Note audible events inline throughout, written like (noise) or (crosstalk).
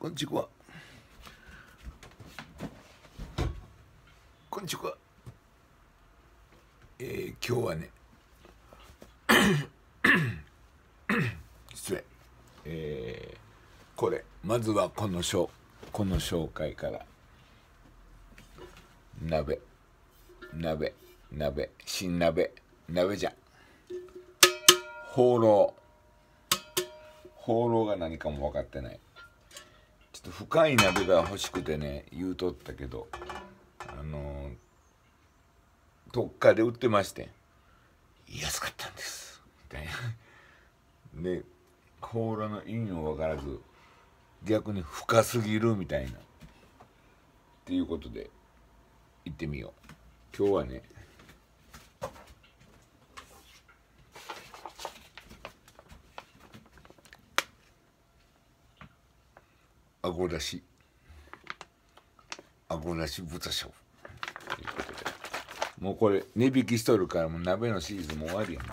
こんちは。こんちは。えー、今日はね。(coughs) 失礼。えー、これ、まずはこの紹、この紹介から。鍋。鍋。鍋。新鍋。鍋じゃん。放浪。放浪が何かも分かってない。ちょっと深い鍋が欲しくてね言うとったけどあの特価で売ってまして安かったんです。みたいなで甲羅の意味も分からず逆に深すぎるみたいな。っていうことで行ってみよう。今日はねあごだしあごだし豚しょうということでもうこれ値引きしとるからもう鍋のシーズンも終わりやな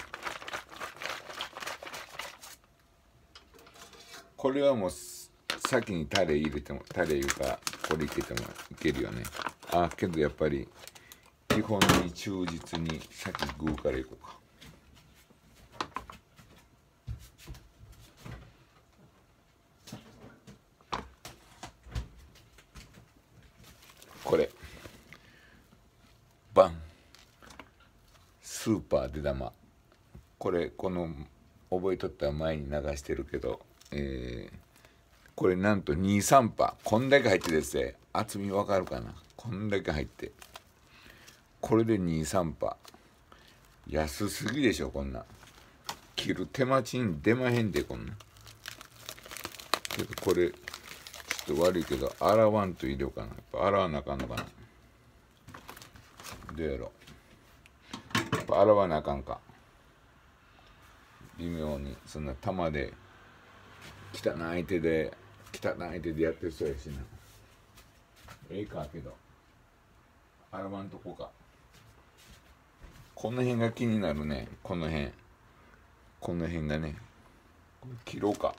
これはもう先にタレ入れてもタレいうかこれいけてもいけるよね。あけどやっぱり基本に忠実に先具からいこうかこれバンスーパーで玉。これこの覚えとった前に流してるけど、えー、これなんと23パこんだけ入ってですね厚みわかるかな。こんだけ入って。これで23パ安すぎでしょこんな。切る手間賃出まへんでこんな。けどこれちょっと悪いけど洗わんと入れようかな。やっぱ洗わなあかんのかな。どうやろやっぱ洗わなあかんか。微妙にそんな玉で汚い手で汚い手でやってる人やしな。ええかけど。洗わんとこか。この辺が気になるね。この辺。この辺がね。切ろうか。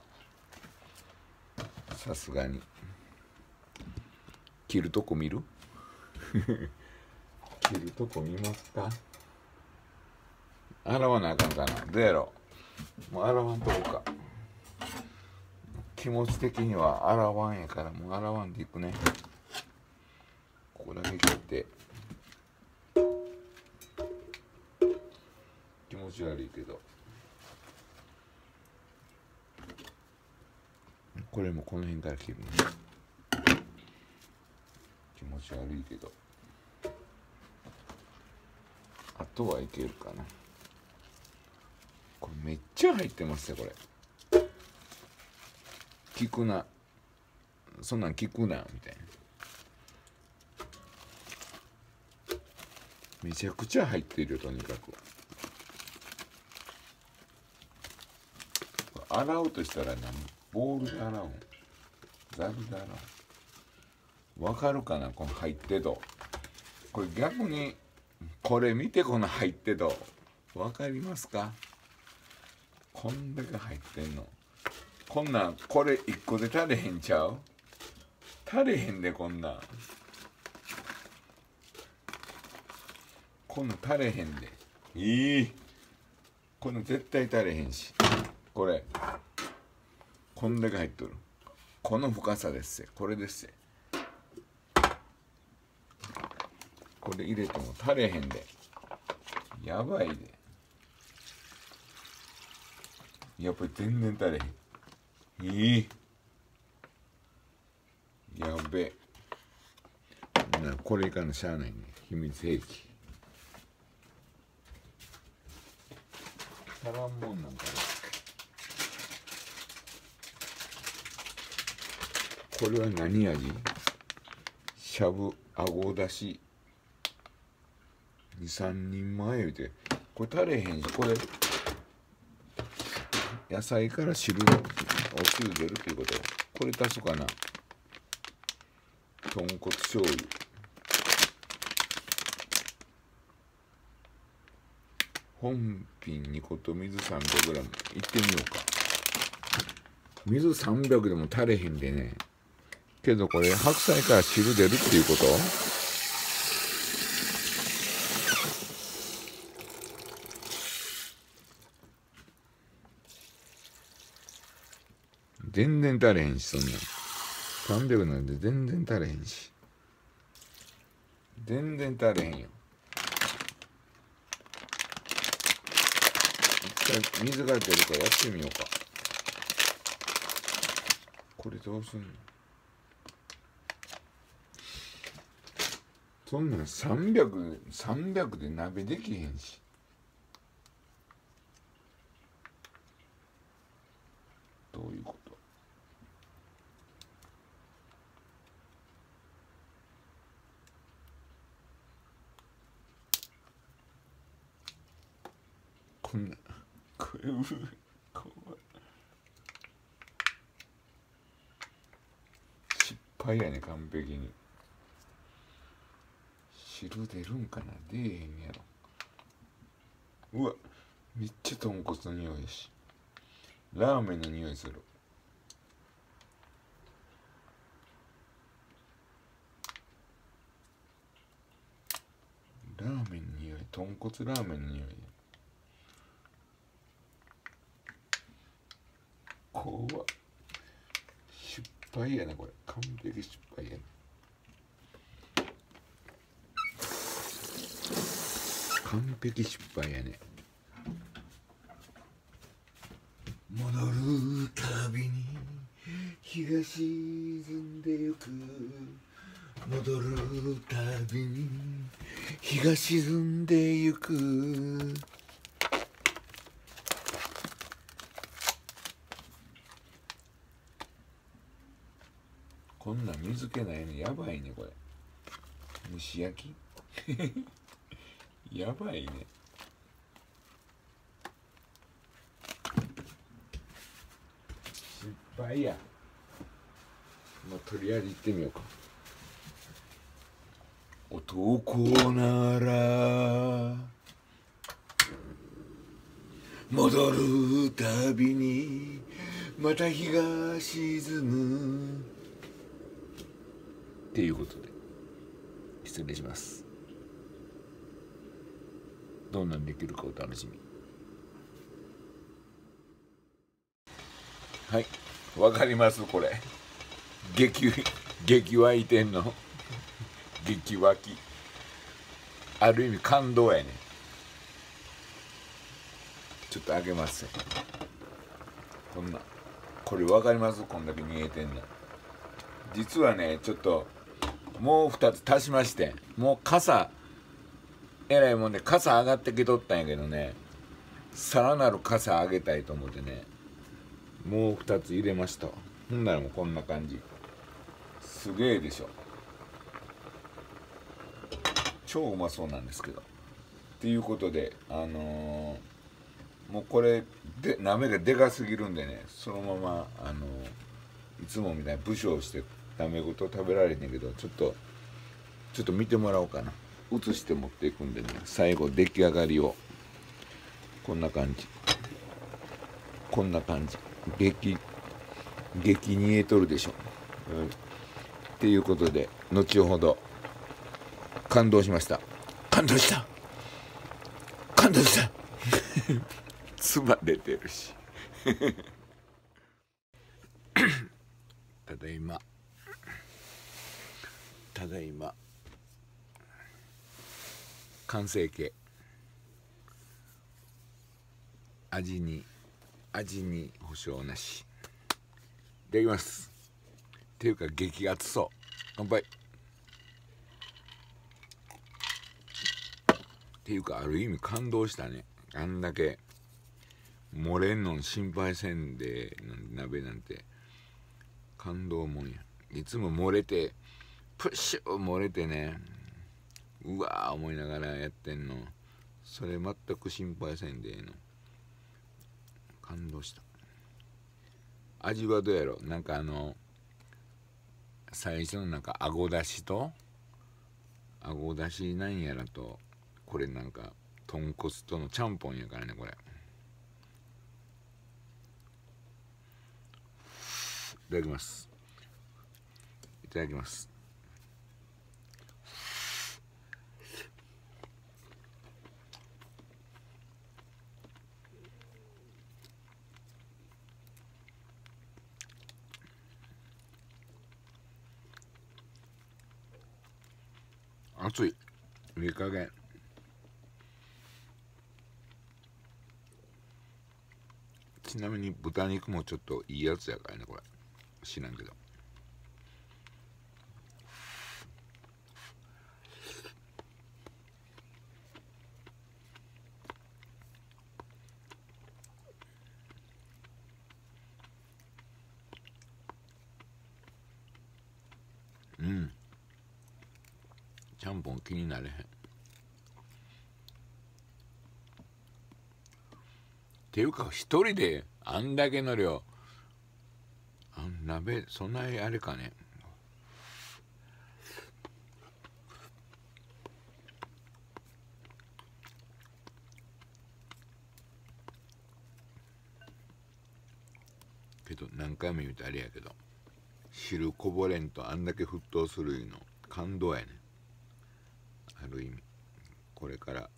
さすがに。切るとこ見る？(laughs) 切るとこ見ますか？洗わなあかんかなどうやろ。もう洗わんとこか。気持ち的には洗わんやから。もう洗わんでいくね。ここだけ切って。気持ち悪いけど。これもこの辺から切るね。気持ち悪いけど。あとはいけるかな。これめっちゃ入ってますよこれ。効くな。そんなん効くなみたいな。めちゃくちゃ入ってるよとにかく。洗うとしたら何？ボールで洗う。んザルで洗う。わかるかなこの入ってとこれ逆にこれ見てこの入ってとわかりますか？こんだけ入ってんの？こんなんこれ1個で足れへんちゃう？足れへんでこんなん。こんなん足れへんで。いい。この絶対足れへんし。これ。こんだけ入っとる。この深さですこれですこれ入れても足れへんで。やばいで。やっぱり全然足れへん。いい。やべ。なこれいかのしゃあないね。秘密兵器。足らんもんなんかこれは何味？しゃぶあごだし。23人前言うて。これ足れへんし。これ野菜から汁お汁出るっていうこと。これ足すかな。豚骨醤油。本品2個と水 300g いってみようか。水300でも足れへんでね。けどこれ白菜から汁出るっていうこと？全然足れへんしそんなん。300なんで全然足れへんし。全然足れへんよ。一回水が出るからやってみようか。これどうすんの？そんなん300 300で鍋できへんし。どういうこと？こんなこれう怖い失敗やね完璧に汁出るんかな出えへんやろうわめっちゃ豚骨の匂いやしラーメンの匂いするラーメンの匂い豚骨ラーメンの匂いや怖っ失敗やなこれ。完璧失敗やな完璧失敗やね。戻るたびに日が沈んでゆく。戻るたびに日が沈んでゆく。こんな水気ないのやばいねこれ。蒸し焼き？(laughs) やばいね。失敗や。もうとりあえず行ってみようか。男なら戻るたびにまた日が沈む。っていうことで失礼します。どんなんできるかお楽しみ。はい。わかりますこれ。激激湧いてんの。激湧き。ある意味感動やね。ちょっとあげます。こんな。これわかります？こんだけ見えてんの。実はねちょっともう2つ足しましてもう傘えらいもんで傘上がってきとったんやけどねさらなる傘上げたいと思ってねもう2つ入れました。ほんならもうこんな感じ。すげえでしょ。超うまそうなんですけど。っていうことであのー、もうこれで鍋がでかすぎるんでねそのままあのー、いつもみたいに武将してダメごと食べられへんけどちょっとちょっと見てもらおうかな。写して持っていくんでね。最後出来上がりを。こんな感じ。こんな感じ。激激煮えとるでしょ、うん、っていうことで後ほど感動しました。感動した。感動した。(laughs) 唾出てるし。(coughs) ただいま。ただいま。完成形。味に味に保証なし。いただきます。っていうか激アツそう。乾杯。っていうかある意味感動したね。あんだけ漏れんの心配せんで鍋なんて。感動もんや。いつも漏れてプッシュ漏れてね。うわー思いながらやってんの。それ全く心配せんでええの。感動した。味はどうやろ？なんかあの最初のなんかあごだしとあごだしなんやらとこれなんか豚骨とのちゃんぽんやからねこれ。いただきます。いただきます。熱い。いい加減。ちなみに豚肉もちょっといいやつやからねこれ。知らんけどうんちゃんぽん気になれへん。っていうか一人であんだけの量。あん鍋そんなあれかね。けど何回も言うとあれやけど。汁こぼれんとあんだけ沸騰するいうの感動やねある意味これから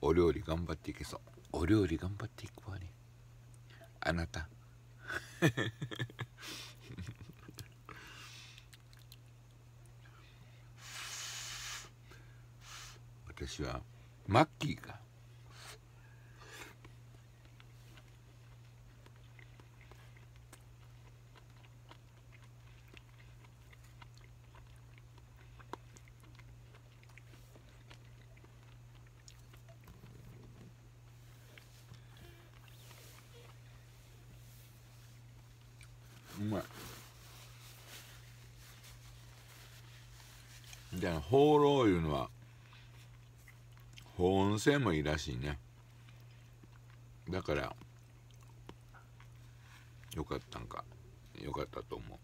お料理頑張っていけそう。お料理頑張っていくわね。あなた。(laughs) 私はマッキーかうまい。じゃあ放浪いうのは保温性もいいらしいね。だからよかったんかよかったと思う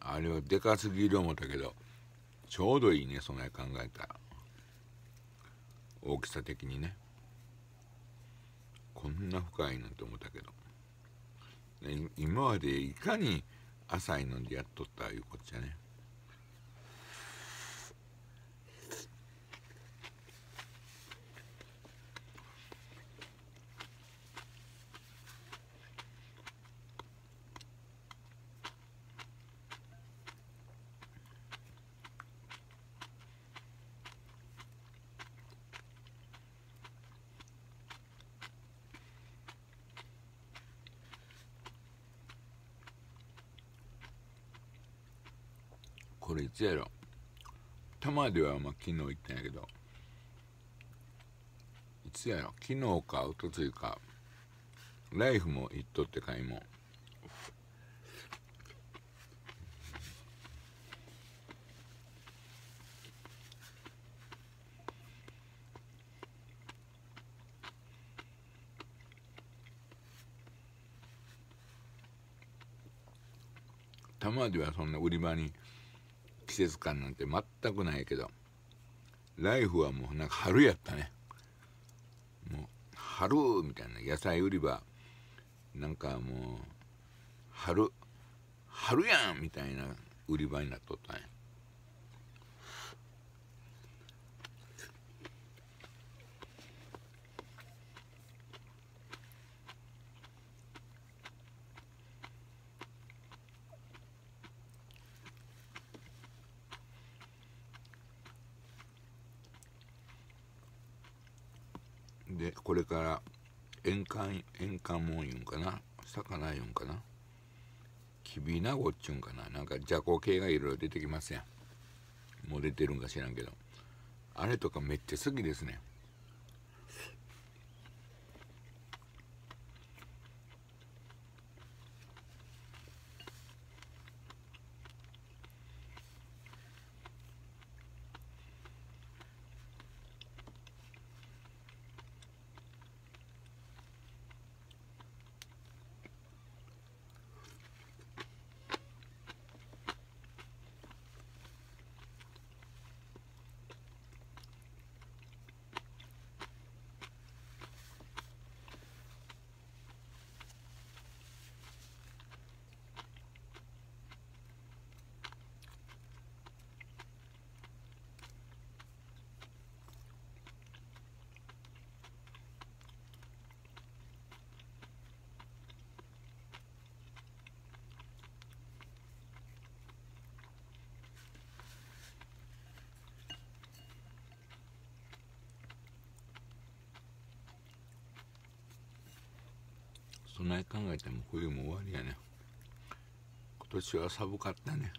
あれはでかすぎる思ったけどちょうどいいねそない考えたら。大きさ的にね。こんな深いなんて思ったけど。今までいかに浅いのでやっとったいうこっちゃね。これいつやろ。玉ではまあ昨日行ったんやけど。いつやろ？昨日かおとついか。ライフも行っとって買い物。玉ではそんな売り場に季節感なんて全くないけどライフはもうなんか春やったね。もう春みたいな野菜売り場なんかもう春春やんみたいな売り場になっとったんやでこれから円環円環もん言うんかな？魚言うんかな？きびなごっちゅうんかな？なんかじゃこ系がいろいろ出てきますやん。もう出てるんか知らんけど。あれとかめっちゃ好きですね。そない考えても冬も終わりやね。今年は寒かったね。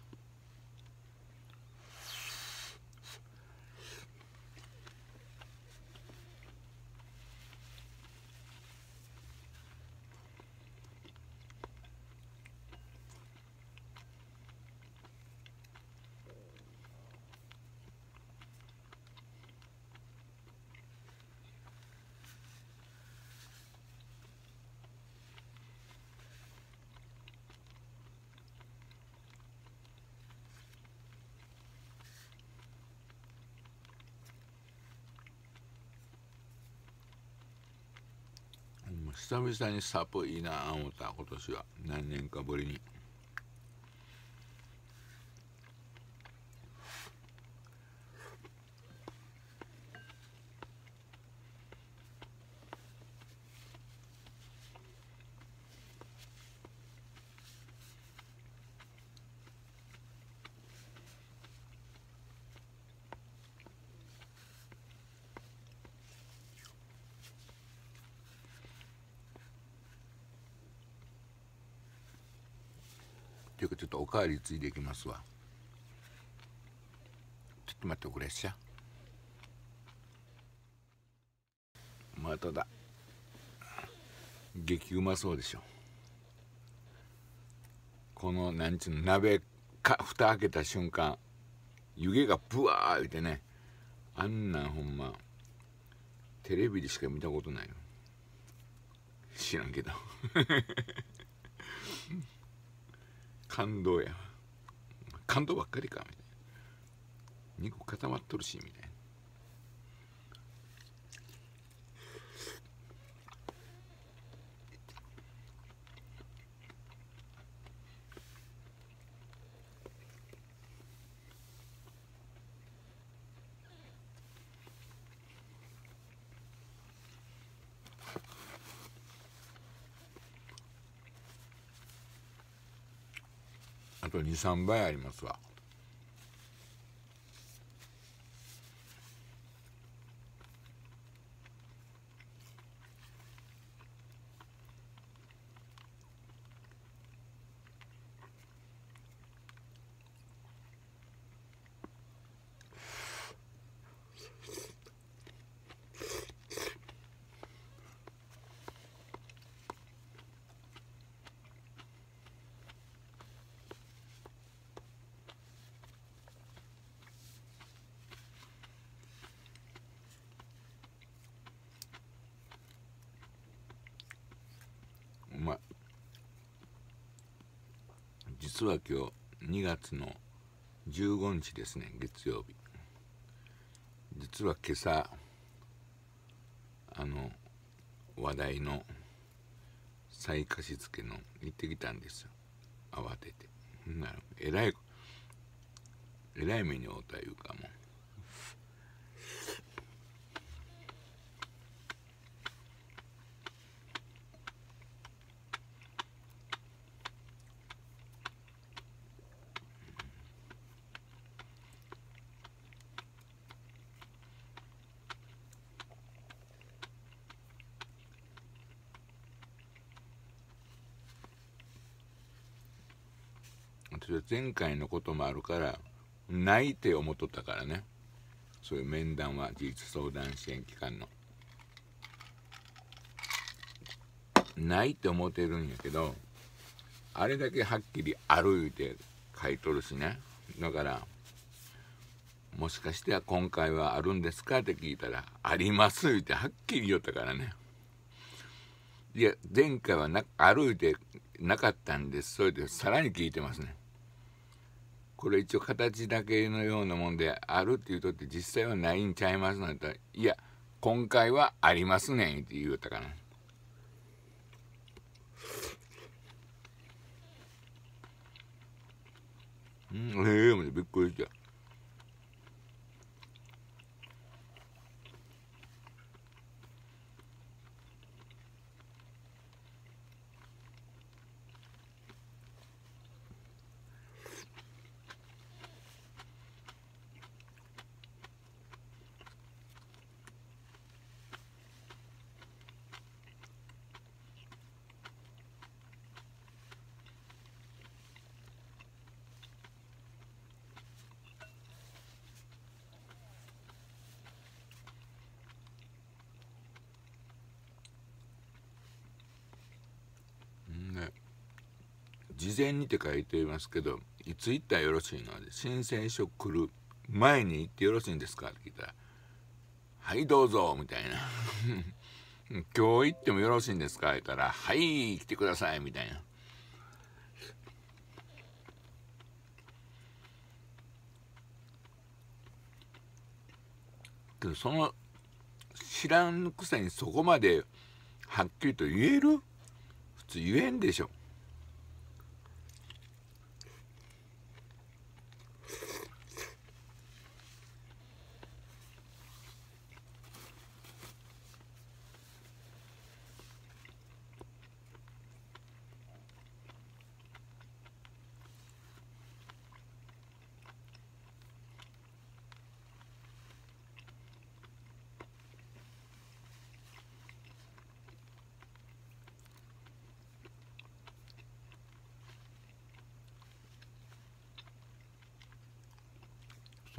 久々に寒いな思った今年は何年かぶりに。いうかちょっとおかわりついでいきますわ。ちょっと待っておくれっしゃ。まただ。激うまそうでしょ。このなんちゅうの鍋か蓋開けた瞬間湯気がブワー言ってねあんなんほんまテレビでしか見たことないよ知らんけど。感動や。感動ばっかりかみたいな。肉固まっとるしみたいな。あと23倍ありますわうまい実は今日2月の15日ですね月曜日。実は今朝あの話題の再貸し付けの行ってきたんですよ。慌てて。なえらいえらい目に遭うたいうかもう私は前回のこともあるからないて思っとったからね。そういう面談は事実相談支援機関の。ないって思ってるんやけどあれだけはっきり「ある」言うて書いとるしね。だからもしかしては今回はあるんですかって聞いたら「あります」言うてはっきり言ったからね。いや前回はなある言うてなかったんですそれでさらに聞いてますね。これ一応形だけのようなもんであるって言うとって実際はないんちゃいますなんて言ったらいや今回はありますねんって言うたかな。うんええー、びっくりした。事前にって書いていますけどいつ行ったらよろしいの？で申請書来る前に行ってよろしいんですか？って聞いたら「はいどうぞ」みたいな「(laughs) 今日行ってもよろしいんですか?」言ったら「はい来てください」みたいな。けどその知らんくせにそこまではっきりと言える？普通言えんでしょ。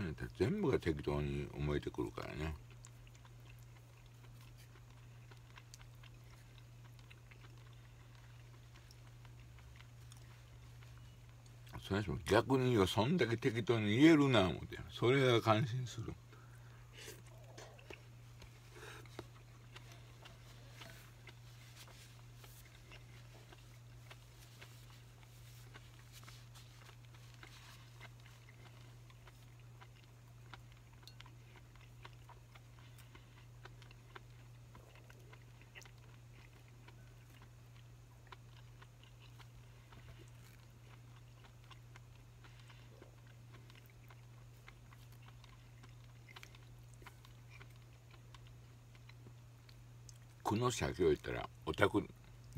ね全部が適当に思えてくるからね。それも逆に言うそんだけ適当に言えるな思ってそれが感心する。区の社協行ったら「お宅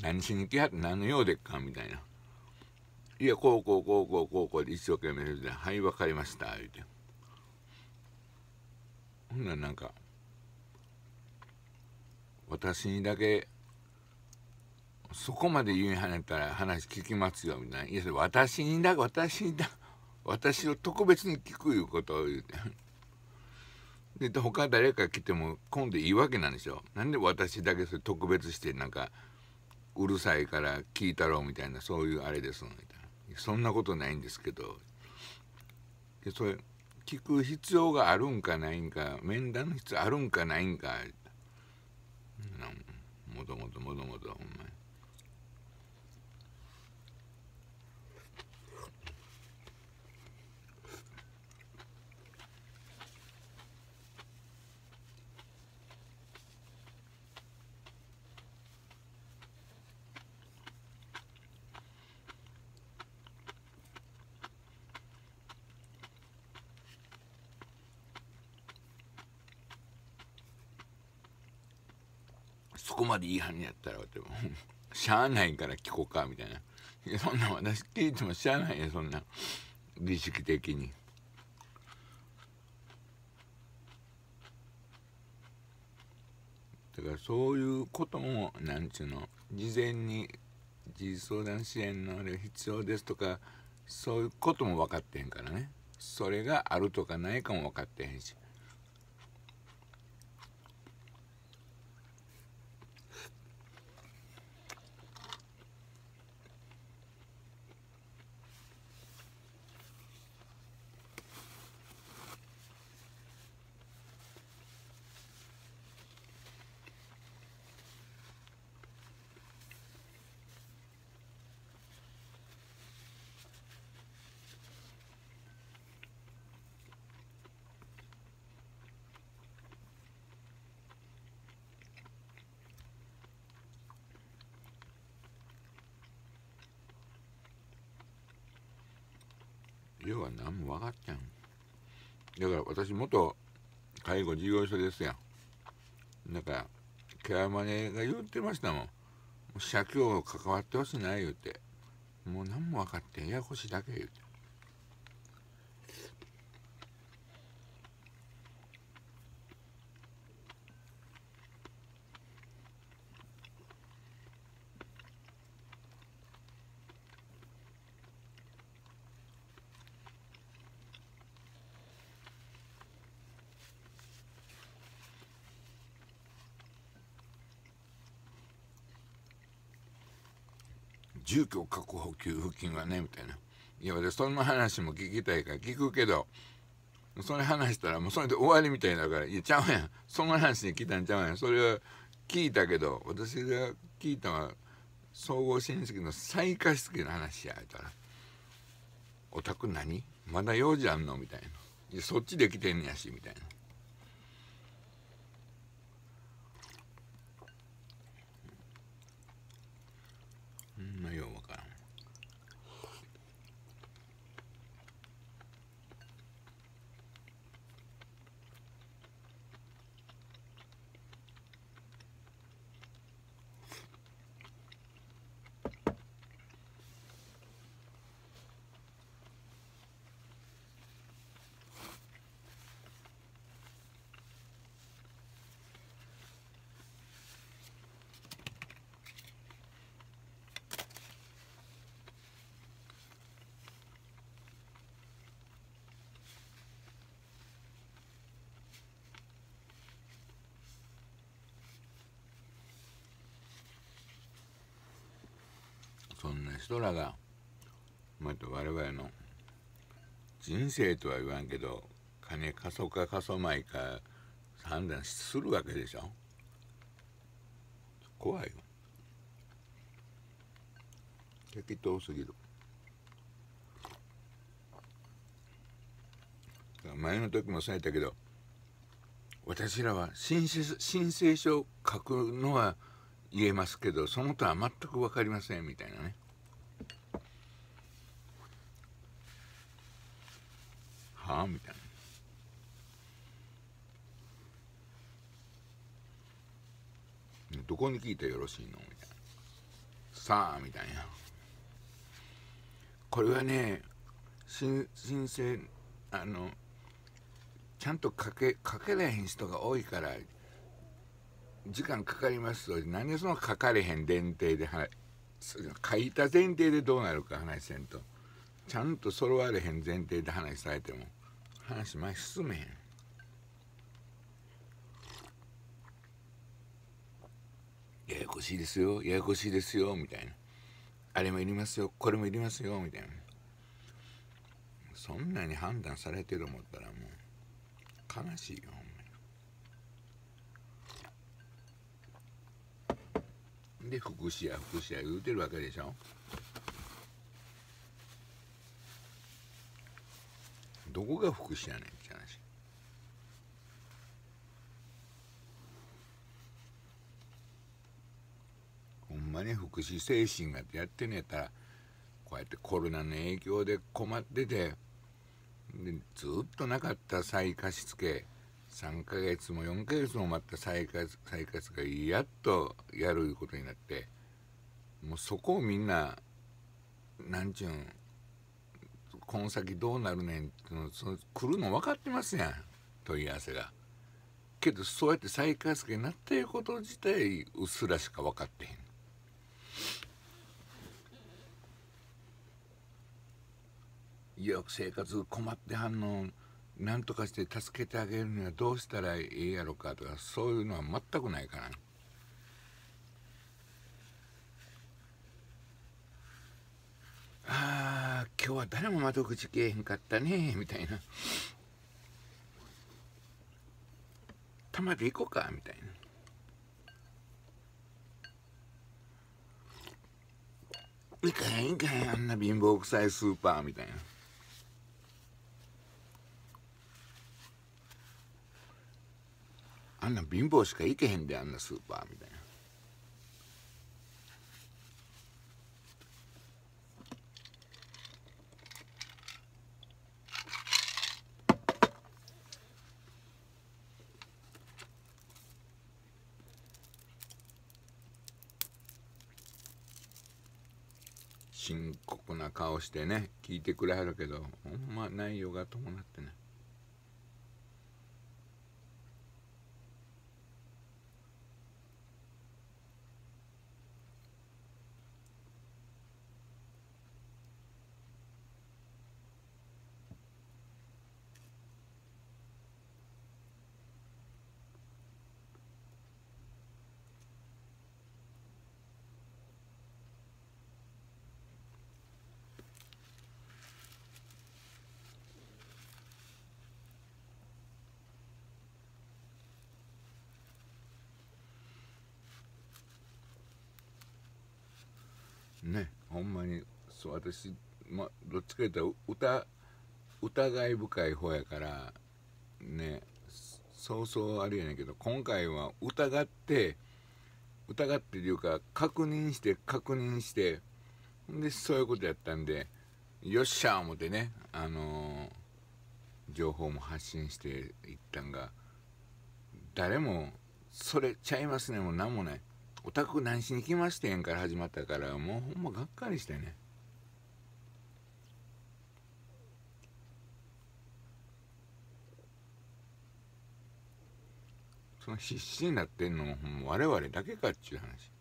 何しに来はって何の用でっか?」みたいな「いやこうこうこうこうこうこう」で一生懸命言うて「はい分かりました」言うてほんならなんか私にだけそこまで言うんはねたら話聞きますよみたいな「いや私にだ私にだ私を特別に聞くいうことを言うて。で他誰か来ても今度いいわけなんでしょ？なんで私だけそれ特別してなんかうるさいから聞いたろうみたいなそういうあれですみたいな。そんなことないんですけど。でそれ聞く必要があるんかないんか面談の必要あるんかないんか。もともともともとほんまに。そこまでいいはんやったらでも (laughs) しゃあないから聞こうかみたいな。いやそんな私聞いてもしゃあないよそんな儀式的に。だからそういうこともなんちゅうの事前に自立相談支援のあれ必要ですとかそういうことも分かってへんからね。それがあるとかないかも分かってへんし。要は何も分かっちゃう。だから私元介護事業所ですやん。だからケアマネが言ってましたもん。社協関わってほしいな言うて。もう何も分かってややこしいだけ言うて。住居確保給付金はねみたいな。いや私そんな話も聞きたいから聞くけどそれ話したらもうそれで終わりみたいだから「いやちゃうやん。その話に来たんちゃうやん。それは聞いたけど私が聞いたのは総合親戚の再貸付の話やったら「お宅何？まだ用事あんの?」みたいな「いやそっちで来てんねやし」みたいな。うんなようわからんそんな人らがまた我々の人生とは言わんけど金貸そうか貸そうまいか判断するわけでしょ？怖いよ。適当すぎる。前の時もそうやったけど私らは申請申請書書くのは言えますけどその他は全く分かりませんみたいなね。はあみたいな。どこに聞いたらよろしいの？みたいな。さあみたいな。これはね申請あのちゃんと書け書けれへん人が多いから時間かかりますと何でその書かれへん前提で書いた前提でどうなるか話せんと。ちゃんと揃われへん前提で話されても。話前進めへん。ややこしいですよややこしいですよみたいな。あれもいりますよこれもいりますよみたいな。そんなに判断されてる思ったらもう悲しいよほんまに。で福祉や福祉や言うてるわけでしょ。どこが福祉やねんって話。ほんまに福祉精神がやってんやったらこうやってコロナの影響で困っててでずっとなかった再貸付3ヶ月も4ヶ月も待った再活再活がやっとやるいうことになってもうそこをみんななんちゅうんこの先どうなるねんってのその来るの分かってますやん問い合わせが。けどそうやって再活付になっていること自体うっすらしか分かってへん。いや生活困ってはんの何とかして助けてあげるにはどうしたらいいやろかとかそういうのは全くないから。ねああ今日は誰も窓口けえへんかったねみたいな玉で行こうかみたいないかへんかへんあんな貧乏くさいスーパーみたいなあんな貧乏しか行けへんであんなスーパーみたいな深刻な顔してね聞いてくれはるけどほんま内容が伴ってない。私まどっちか言ったら歌疑い深い方やからねそうそうあれやねんけど今回は疑って疑っていうか確認して確認してでそういうことやったんでよっしゃー思ってねあのー、情報も発信していったんが誰もそれちゃいますねもう何もない。お宅何しに来ましてんから始まったからもうほんまがっかりしてね。その必死になってんのも我々だけかっちゅう話。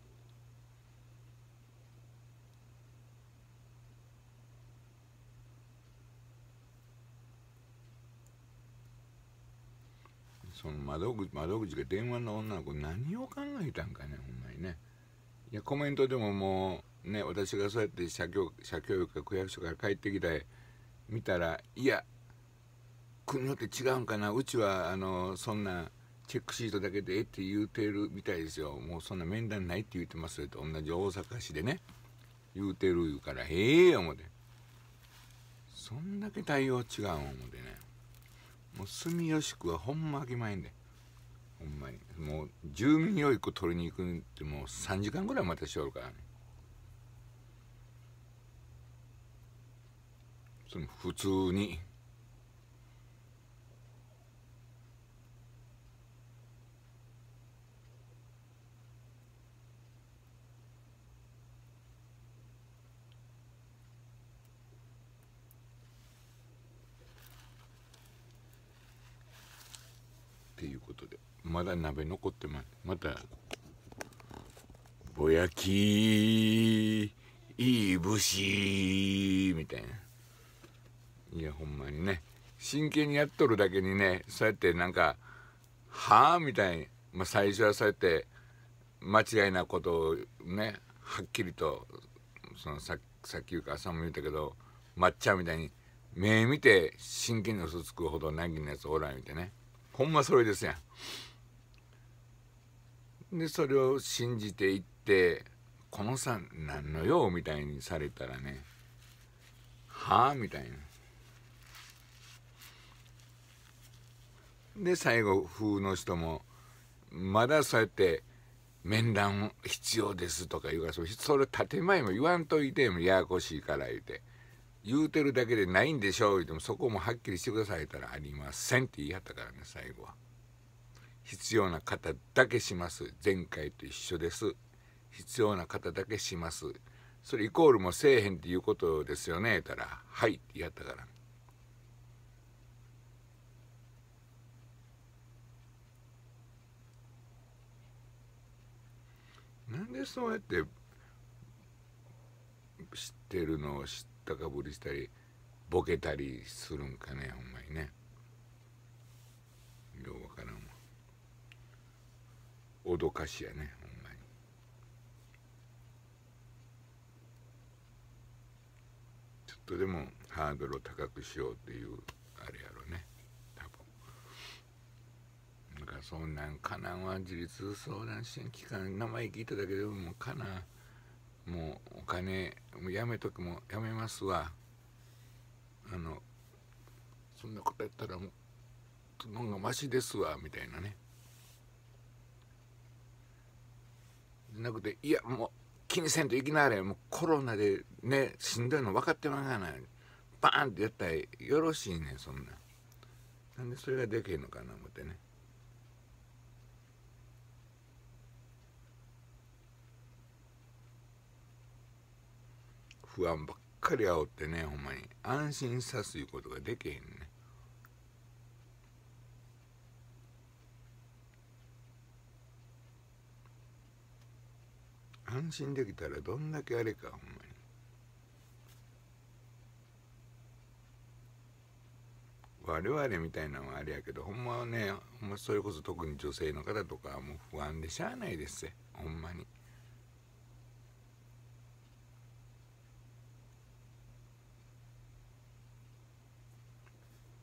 その窓口窓口が電話の女の子何を考えたんかねほんまにね。いやコメントでももうね私がそうやって社協社協か区役所から帰ってきた見たらいや国によって違うんかな。うちはあのそんなチェックシートだけでえって言うてるみたいですよ。もうそんな面談ないって言ってますよ。と同じ大阪市でね。言うてる言うからええ思て。そんだけ対応違う思てね。もう住吉区はほんまあきまへんで。ほんまに。もう住民養育取りに行くってもう3時間ぐらい待たしておるからね。その普通に。まだ鍋残ってますまたぼやきいい節みたいないやほんまにね真剣にやっとるだけにねそうやってなんか「はあ?」みたいに、まあ、最初はそうやって間違いなことをねはっきりとそのささっき言うか朝も言ったけど抹茶みたいに目見て真剣に嘘つくほどなぎのやつおらんみたいねほんまそれですやん。でそれを信じていって「このさん何の用?」みたいにされたらね「はあ?」みたいな。で最後風の人もまだそうやって面談必要ですとか言うからそれ建前も言わんといてもややこしいから言うて言うてるだけでないんでしょう言うてもそこもはっきりしてくださいたらありませんって言い張ったからね最後は。必要な方だけします。前回と一緒です。必要な方だけします。それイコールもせえへんっていうことですよね。言ったら「はい」ってやったから。なんでそうやって知ってるのを知ったかぶりしたりボケたりするんかねほんまにねようわからんわ脅かしやねほんまに。ちょっとでもハードルを高くしようっていうあれやろね。多分。だかそんなんかなんは自立相談支援機関名前聞いただけでもかな。もうお金もうやめとくもやめますわ。あのそんなことやったらもうのんがましですわみたいなね。なくていやもう気にせんといきなりもうコロナでねしんどいの分かってまがないバーンってやったらよろしいねそんな。なんでそれができへんのかな思ってね。不安ばっかり煽ってねほんまに。安心さすいうことができへんね安心できたらどんだけあれかほんまに。我々みたいなのはあれやけどほんまはねほんまそれこそ特に女性の方とかはもう不安でしゃあないですほんまに。っ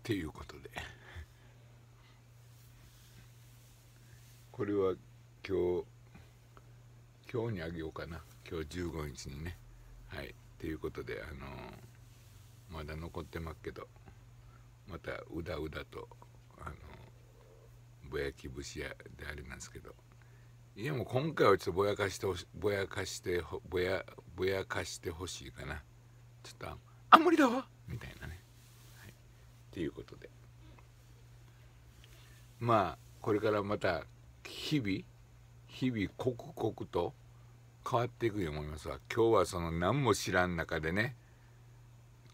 ていうことで。(laughs) これは今日今日にあげようかな。今日15日にね。はい。っていうことであのまだ残ってますけどまたうだうだとあのぼやき節屋であれなんですけど。いやもう今回はちょっとぼやかしてほしぼやかしてぼやぼやかしてほしいかな。ちょっとあ無理だわ。みたいなね、はい、っていうことで。まあこれからまた日々日々刻々と変わっていくよ思いますわ。今日はその何も知らん中でね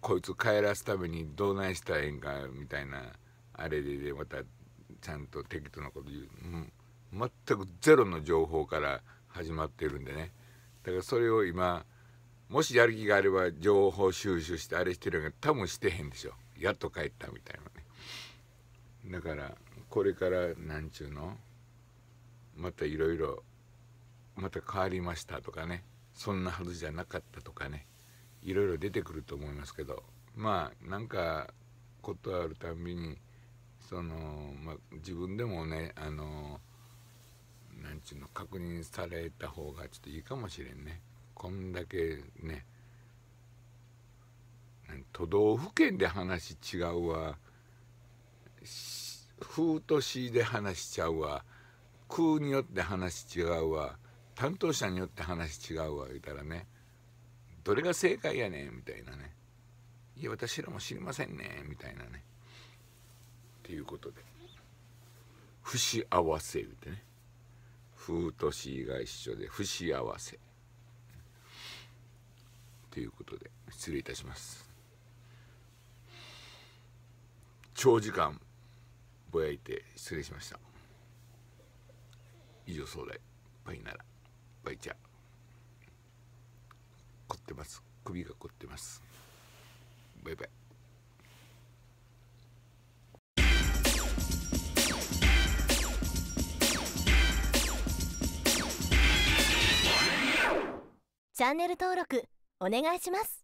こいつ帰らすためにどうないしたらええんかみたいなあれでまたちゃんと適当なこと言う、うん、全くゼロの情報から始まってるんでね。だからそれを今もしやる気があれば情報収集してあれしてるけど多分してへんでしょ。やっと帰ったみたいなね。だからこれからなんちゅうの？またいろいろまた変わりましたとかねそんなはずじゃなかったとかねいろいろ出てくると思いますけどまあなんかことあるたびにその、まあ、自分でもねあのなんちゅうの確認された方がちょっといいかもしれんね。こんだけね都道府県で話違うわ風と詩で話しちゃうわ空によって話違うわ担当者によって話違うわ言うたらね。どれが正解やねんみたいなね。いや私らも知りませんねみたいなね。っていうことで。不幸せ言うてね。風と詩が一緒で不幸せ。ということで失礼いたします。長時間ぼやいて失礼しました。以上総代バイならぱいじゃ凝ってます。首が凝ってます。バイバイ。チャンネル登録お願いします。